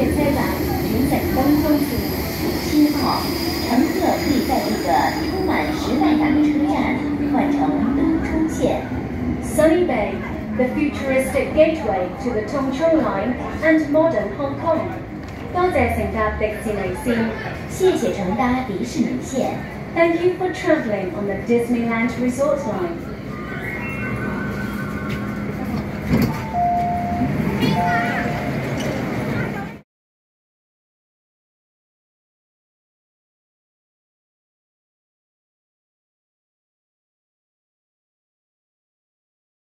时代感嘅车站转乘东涌线。七号，乘客可以在这个充满时代感的车站换乘东冲线。 Sunny Bay, the futuristic gateway to the Tung Chung Line and modern Hong Kong. 多谢乘搭迪士尼线。谢谢乘搭迪士尼线。 Thank you for travelling on the Disneyland Resort Line.